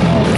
Oh.